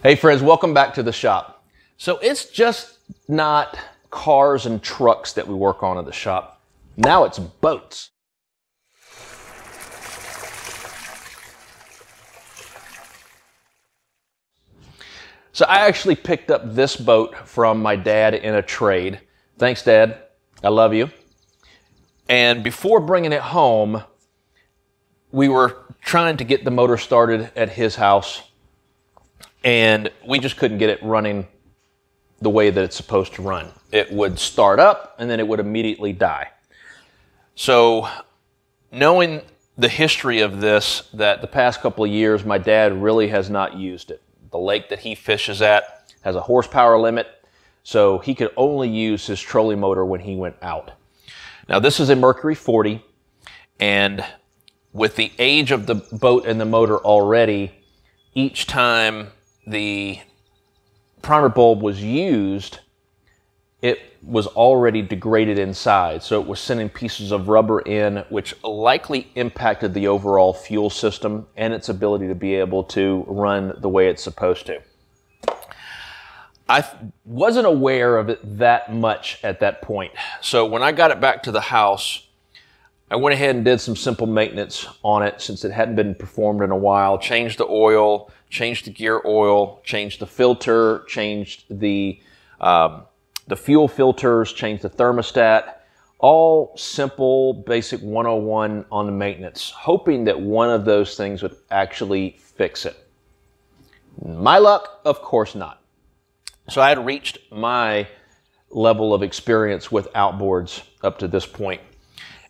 Hey friends, welcome back to the shop. So it's just not cars and trucks that we work on at the shop. Now it's boats. So I actually picked up this boat from my dad in a trade. Thanks, Dad. I love you. And before bringing it home, we were trying to get the motor started at his house, and we just couldn't get it running the way that it's supposed to run. It would start up and then it would immediately die. So, knowing the history of this, that the past couple of years my dad really has not used it. The lake that he fishes at has a horsepower limit, so he could only use his trolling motor when he went out. Now, this is a Mercury 40, and with the age of the boat and the motor already, each time the primer bulb was used, it was already degraded inside. So it was sending pieces of rubber in, which likely impacted the overall fuel system and its ability to be able to run the way it's supposed to. I wasn't aware of it that much at that point. So when I got it back to the house, I went ahead and did some simple maintenance on it since it hadn't been performed in a while. Changed the oil, changed the gear oil, changed the filter, changed the um, the fuel filters, changed the thermostat. All simple, basic 101 on the maintenance, hoping that one of those things would actually fix it. My luck, of course not. So I had reached my level of experience with outboards up to this point.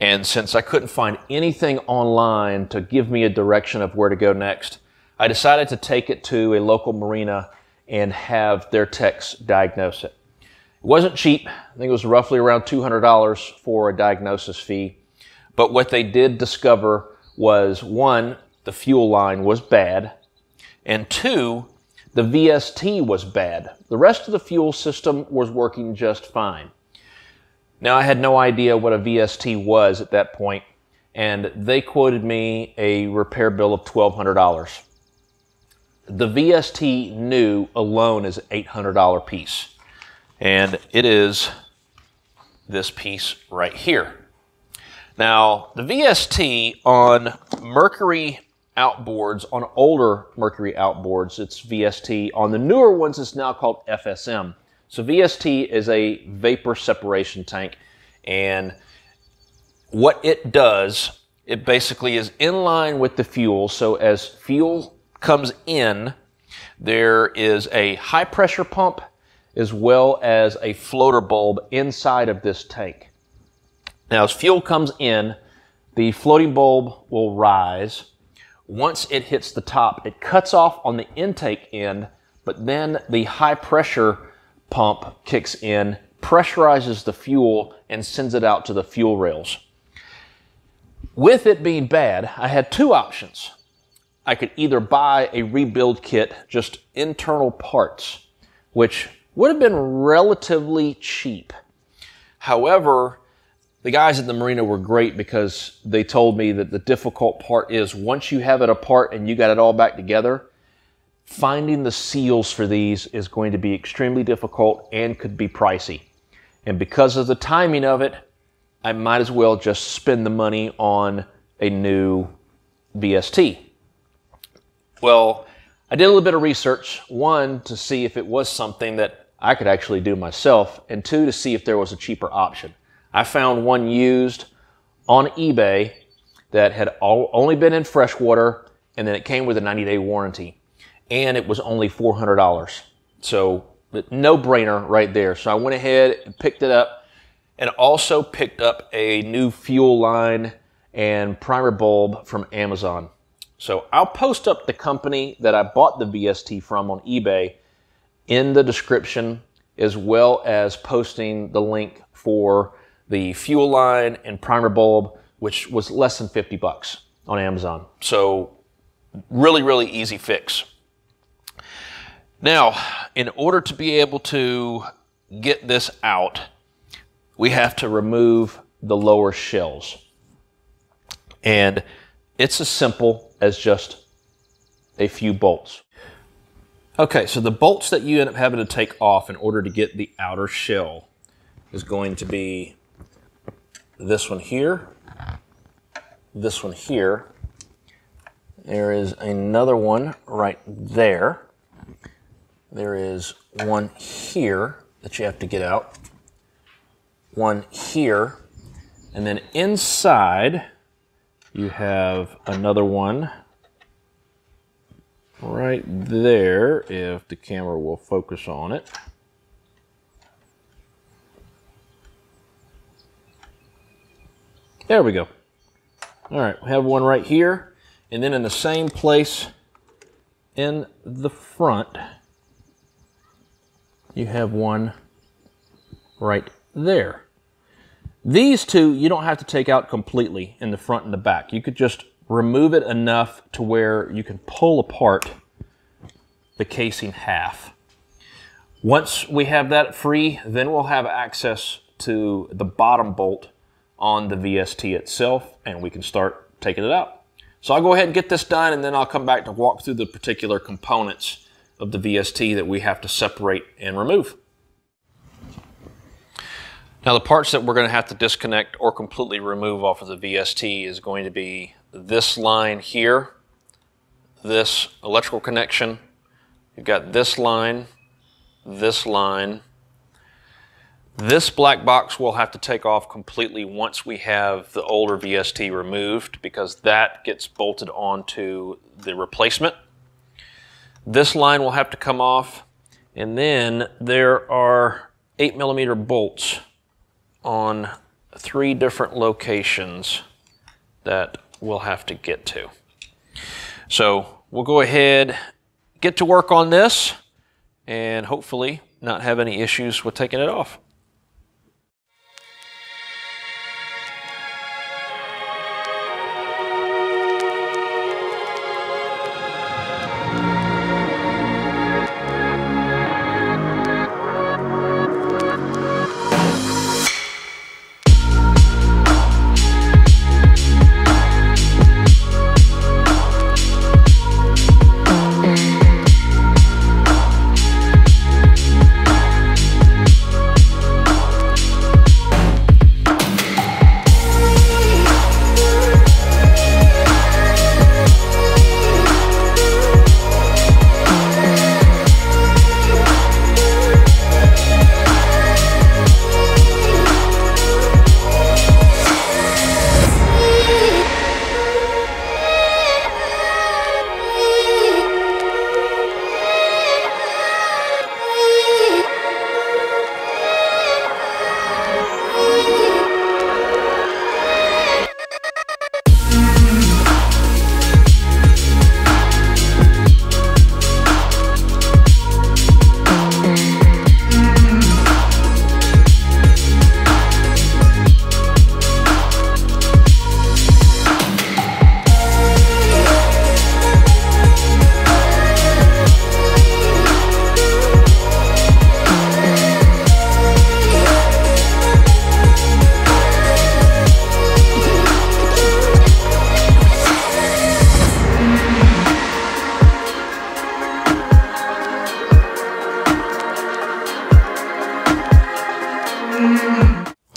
And since I couldn't find anything online to give me a direction of where to go next, I decided to take it to a local marina and have their techs diagnose it. It wasn't cheap. I think it was roughly around $200 for a diagnosis fee. But what they did discover was one, the fuel line was bad, and two, the VST was bad. The rest of the fuel system was working just fine. Now, I had no idea what a VST was at that point, and they quoted me a repair bill of $1,200. The VST new alone is an $800 piece, and it is this piece right here. Now, the VST on Mercury outboards, on older Mercury outboards, it's VST. On the newer ones, it's now called FSM. So VST is a vapor separation tank, and what it does, it basically is in line with the fuel. So as fuel comes in, there is a high pressure pump as well as a floater bulb inside of this tank. Now, as fuel comes in, the floating bulb will rise once it hits the top, it cuts off on the intake end, but then the high pressure pump kicks in, pressurizes the fuel, and sends it out to the fuel rails. With it being bad, I had two options. I could either buy a rebuild kit, just internal parts, which would have been relatively cheap. However, the guys at the marina were great because they told me that the difficult part is once you have it apart and you got it all back together, finding the seals for these is going to be extremely difficult and could be pricey. And because of the timing of it, I might as well just spend the money on a new VST. Well, I did a little bit of research. One, to see if it was something that I could actually do myself, and two, to see if there was a cheaper option. I found one used on eBay that had all, only been in freshwater and then it came with a 90 day warranty and it was only $400. So no brainer right there. So I went ahead and picked it up and also picked up a new fuel line and primer bulb from Amazon. So I'll post up the company that I bought the VST from on eBay in the description as well as posting the link for the fuel line and primer bulb, which was less than 50 bucks on Amazon. So really, really easy fix. Now, in order to be able to get this out, we have to remove the lower shells. And it's as simple as just a few bolts. Okay, so the bolts that you end up having to take off in order to get the outer shell is going to be this one here, this one here. There is another one right there. There is one here that you have to get out, one here, and then inside you have another one right there if the camera will focus on it. There we go. All right, we have one right here. And then in the same place in the front, you have one right there. These two, you don't have to take out completely in the front and the back. You could just remove it enough to where you can pull apart the casing half. Once we have that free, then we'll have access to the bottom bolt on the VST itself and we can start taking it out. So I'll go ahead and get this done and then I'll come back to walk through the particular components of the VST that we have to separate and remove. Now the parts that we're going to have to disconnect or completely remove off of the VST is going to be this line here, this electrical connection, you've got this line, this line, this black box we'll have to take off completely once we have the older VST removed because that gets bolted onto the replacement. This line will have to come off and then there are 8 millimeter bolts on three different locations that we'll have to get to. So we'll go ahead, get to work on this, and hopefully not have any issues with taking it off.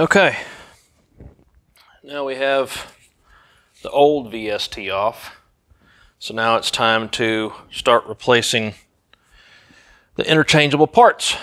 Okay, now we have the old VST off. So now it's time to start replacing the interchangeable parts.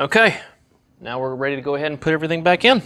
Okay, now we're ready to go ahead and put everything back in.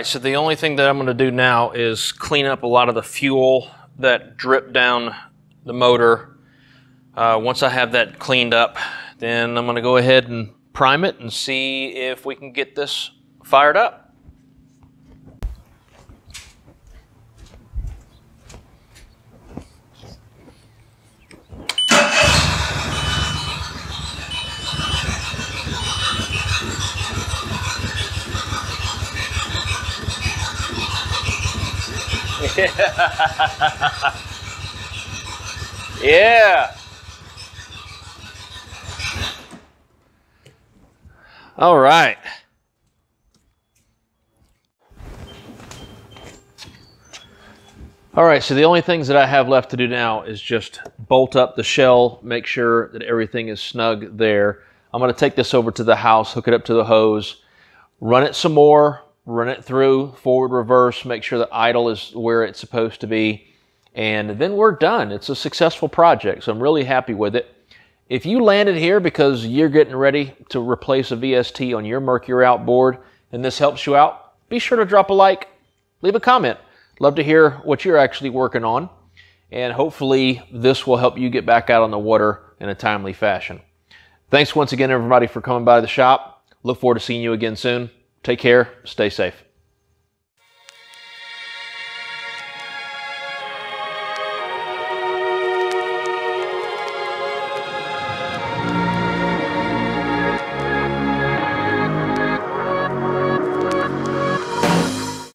Right, so the only thing that I'm going to do now is clean up a lot of the fuel that dripped down the motor. Uh, once I have that cleaned up, then I'm going to go ahead and prime it and see if we can get this fired up. Yeah. yeah. All right. All right, so the only things that I have left to do now is just bolt up the shell, make sure that everything is snug there. I'm gonna take this over to the house, hook it up to the hose, run it some more, run it through forward, reverse, make sure the idle is where it's supposed to be, and then we're done. It's a successful project, so I'm really happy with it. If you landed here because you're getting ready to replace a VST on your Mercury outboard and this helps you out, be sure to drop a like, leave a comment. Love to hear what you're actually working on, and hopefully this will help you get back out on the water in a timely fashion. Thanks once again, everybody, for coming by the shop. Look forward to seeing you again soon. Take care. Stay safe.